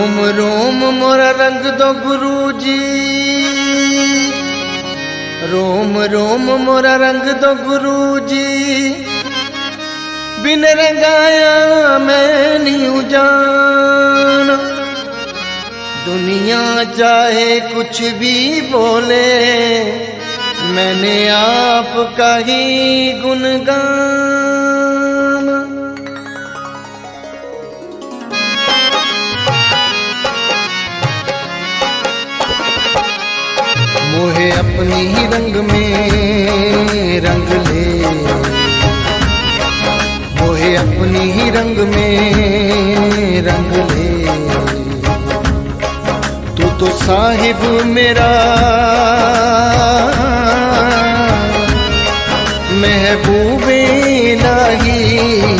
रोम रोम, मोरा रंग दो गुरु जी रोम रोम, मोरा रंग दो गुरु जी बिन रंगाया मैं नहीं जान। दुनिया चाहे कुछ भी बोले, मैंने आपका ही गुणगान मोहे अपनी ही रंग में रंग ले। मोहे अपनी ही रंग में रंग ले। तू तो साहिब मेरा, महबूबे लाही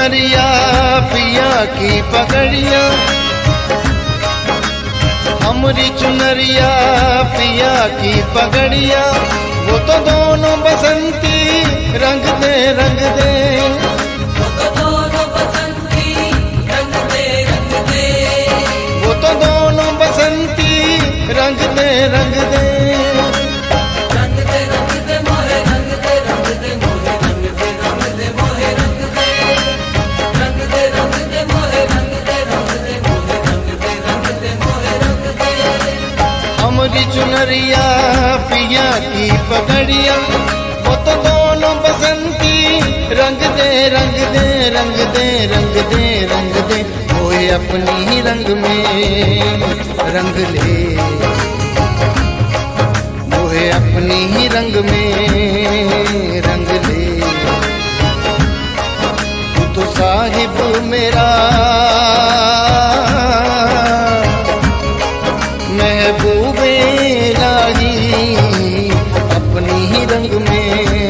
चुनरिया पिया की पगड़िया। अमरी चुनरिया, पिया की पगड़िया। वो तो दोनों बसंती, रंग दे रंग दे। अपनी ही रंग में रंग ले। मोहे अपनी ही रंग में रंग ले। तू तो साहिब मेरा, महबूबे लाही अपनी ही रंग में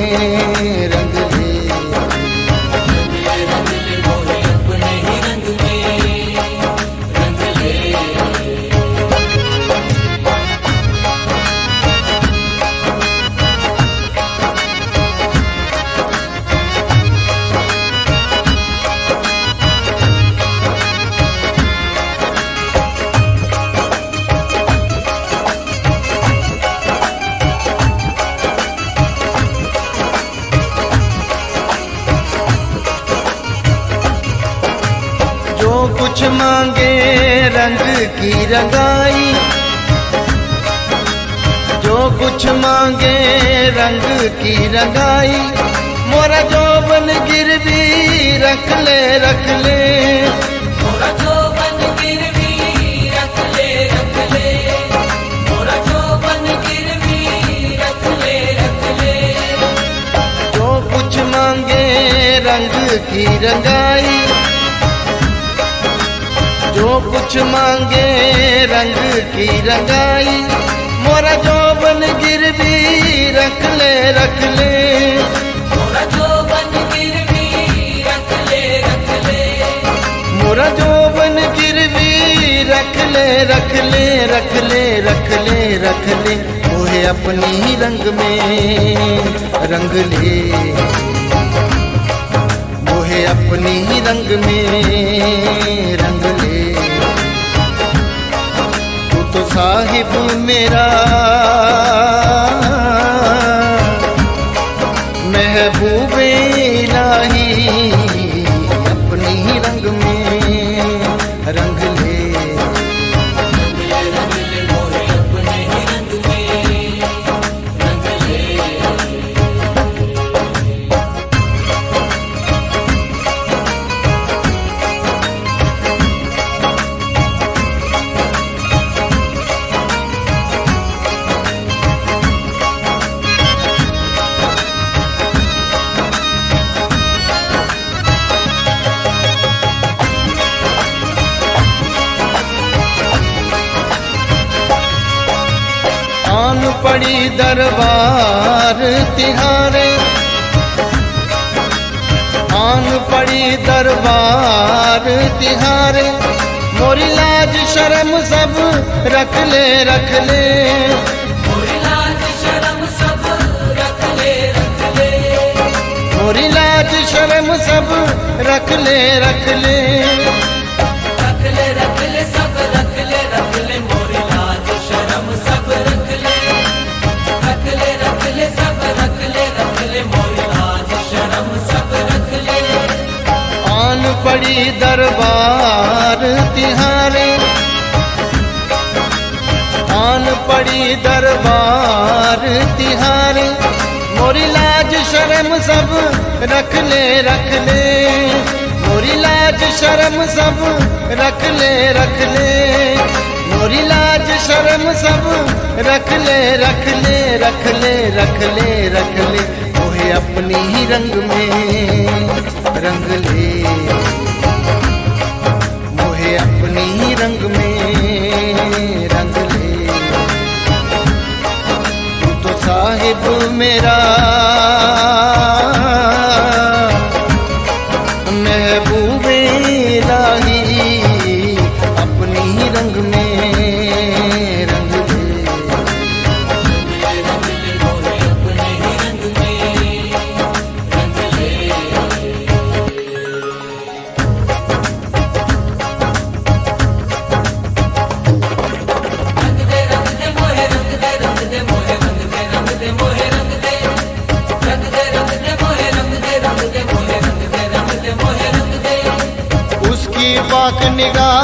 मांगे रंग की रंगाई। जो कुछ मांगे रंग की रंगाई मोरा जो बन गिरवी रख ले रख ले। मोरा जो गिरवी रख ले रख ले। मोरा जो गिरवी रख ले रख ले। जो कुछ मांगे रंग की रंगाई कुछ मांगे रंग की रंगाई। मोरा जो बन गिरवी रख ले रख ले। मोरा जो बन गिरवी रख ले रख ले। मोरा जो बन गिरवी रख ले रख ले रख ले रख ले रख ले। मोहे अपनी ही रंग में रंग ले। मोहे अपनी ही रंग में रंग ले। तू तो दरबार तिहारे। आन पड़ी दरबार तिहारे। मोरी लाज शर्म सब रख ले रख ले। मोरी लाज शर्म सब रख ले रख ले। मोरी लाज शर्म सब रख ले रख ले। पड़ी दरबार तिहारे, मोरी लाज शर्म सब रख ले रख ले। मोरी लाज शर्म सब रख ले रख ले। मोरी लाज शर्म सब रख ले रख ले रख ले रख ले रख ले। ओहे अपनी ही रंग में, रंग ले। मोहे अपनी ही रंग में।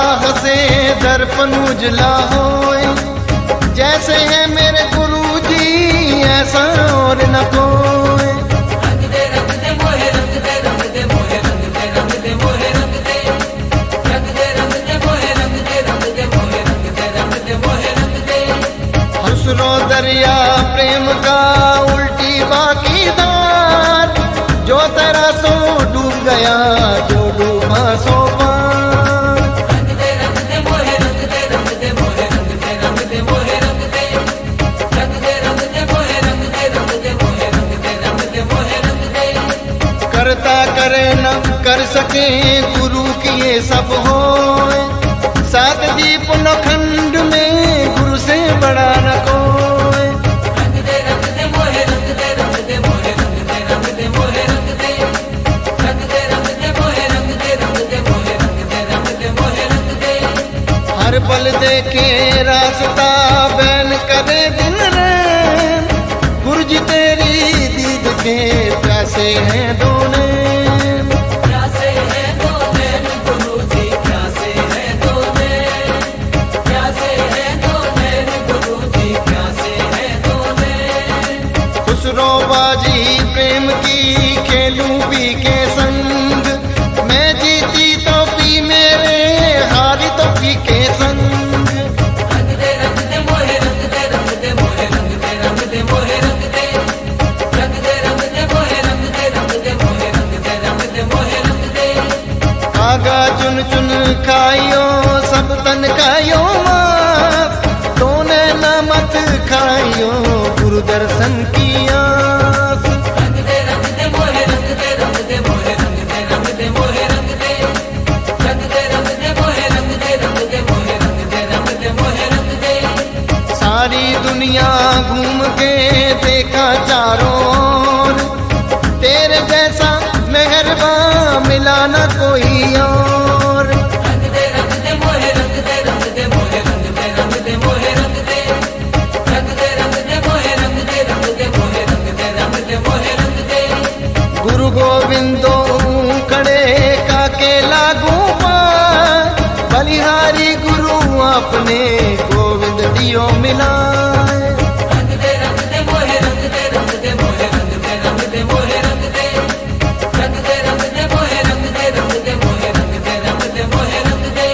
निगाह से दर्पण उजला होए। जैसे है मेरे गुरु जी ऐसा और न कोई रंग दे रंग दे सब हो सात दीप नखंड में गुरु से बड़ा न कोई हर पल देखे रास्ता बैन करे दिन रैन गुरु जी तेरी दीद के प्यासे हैं दोने। रंग दे मोहे रंग दे सारी दुनिया घूम के देखा चारों तेरे जैसा मेहरबान मिला न कोई। मिलाए। रंग दे रंग दे मोहे रंग दे रंग दे मोहे रंग दे रंग दे मोहे रंग दे रंग दे रंग दे मोहे रंग दे रंग दे मोहे रंग दे रंग दे मोहे रंग दे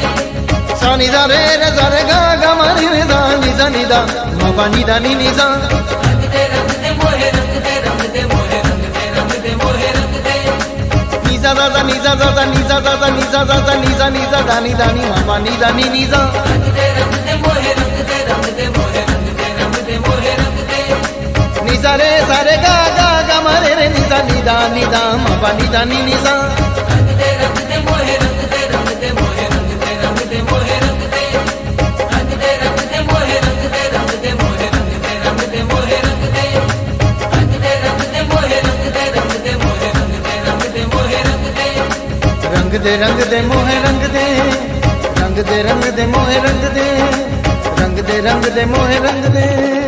सानी दा रे रे सा रे गा गा मा रे दा नि सा नि दा मा पा नि दा नि नि सा रंग दे रंग दे मोहे दे रंग नीजा दादा नीजा दादा नीजा दादा नीजा दादा नीजा नीजा दानी दानी मामा नी दानी नीजा रे सारे गा गा गा मारे रे नीजा निदा नीदा मामा नी दानी ਦੇ ਰੰਗਦੇ ਰੰਗਦੇ ਮੋਹੇ ਰੰਗਦੇ ਰੰਗ ਦੇ ਮੋਹੇ ਰੰਗਦੇ ਰੰਗਦੇ ਰੰਗਦੇ ਮੋਹੇ ਰੰਗਦੇ।